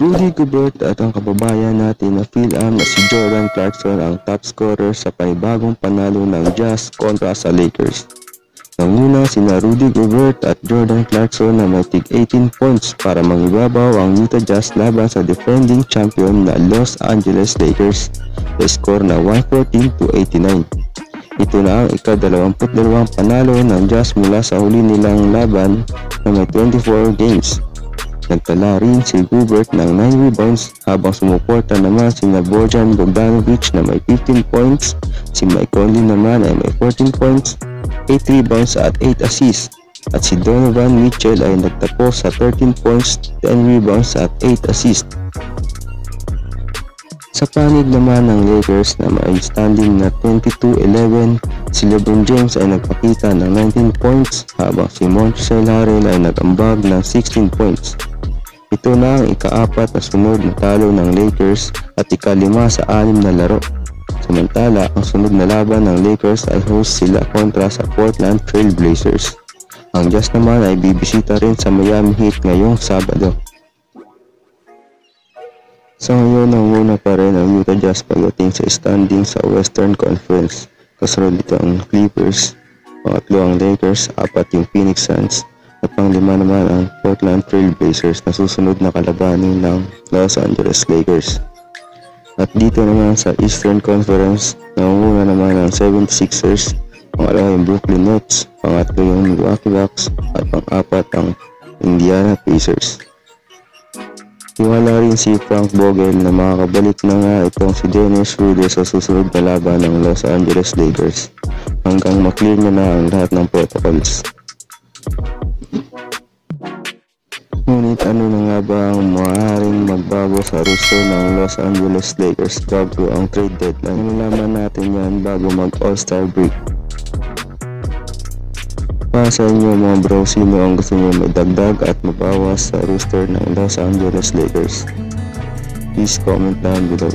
Rudy Gobert at ang kababayan natin na Phil Am na si Jordan Clarkson ang top scorer sa panibagong panalo ng Jazz kontra sa Lakers. Nanguna sina Rudy Gobert at Jordan Clarkson na may tig 18 points para mangibabaw ang Utah Jazz laban sa defending champion na Los Angeles Lakers sa score na 114 to 89. Ito na ang ika-22 panalo ng Jazz mula sa huli nilang laban na may 24 games. Nagtala rin si Gobert ng 9 rebounds habang sumuporta naman si Bojan Bogdanovic na may 15 points, si Mike Conley naman ay may 14 points, 8 rebounds at 8 assists at si Donovan Mitchell ay nagtapos sa 13 points, 10 rebounds at 8 assists. Sa panig naman ng Lakers na may standing na 22-11, si LeBron James ay nagpakita ng 19 points habang si Montrezl Harrell ay nagambag ng 16 points. Ito na ang ikaapat na sunod na talo ng Lakers at ikalima sa anim na laro. Samantala, ang sunod na laban ng Lakers ay host sila kontra sa Portland Trail Blazers. Ang Jazz naman ay bibisita rin sa Miami Heat ngayong Sabado. Sa ngayon, nanguna pa rin ang Utah Jazz pagdating sa standing sa Western Conference. Kasunod dito ang Clippers, pangatlo ang Lakers, apat yung Phoenix Suns, at panglima naman ang Portland Trail Blazers na susunod na kalabanin ng Los Angeles Lakers. At dito naman sa Eastern Conference, nangunguna naman ang 76ers, pangalawa yung Brooklyn Nets, pangatlo yung Milwaukee Bucks, at pang-apat ang Indiana Pacers. Tiwala rin si Frank Vogel na makakabalik na nga itong si Dennis Schroeder sa susunod na laban ng Los Angeles Lakers hanggang maklear niya na ang lahat ng protocols. Ngunit ano na nga ba ang maaaring magbago sa roster ng Los Angeles Lakers bago ang trade deadline? Nalaman natin yan bago mag All-Star break. Para sa inyo mga bro, sino ang gusto nyo magdagdag at mabawas sa roster ng Los Angeles Lakers? Please comment down below.